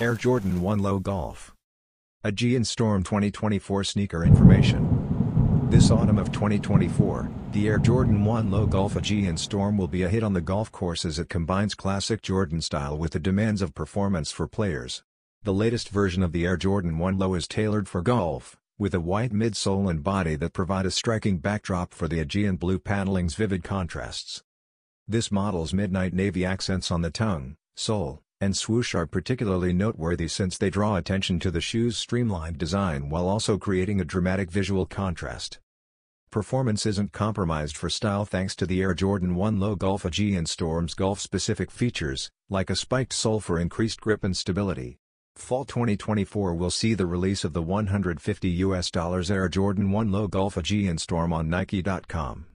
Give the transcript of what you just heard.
Air Jordan 1 Low Golf. Aegean Storm 2024 sneaker information. This autumn of 2024, the Air Jordan 1 Low Golf Aegean Storm will be a hit on the golf course as it combines classic Jordan style with the demands of performance for players. The latest version of the Air Jordan 1 Low is tailored for golf, with a white midsole and body that provide a striking backdrop for the Aegean blue paneling's vivid contrasts. This model's midnight navy accents on the tongue, sole, and swoosh are particularly noteworthy since they draw attention to the shoe's streamlined design while also creating a dramatic visual contrast. Performance isn't compromised for style thanks to the Air Jordan 1 Low Golf Aegean Storm's golf-specific features, like a spiked sole for increased grip and stability. Fall 2024 will see the release of the 150 US dollars Air Jordan 1 Low Golf Aegean Storm on Nike.com.